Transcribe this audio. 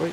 Oui.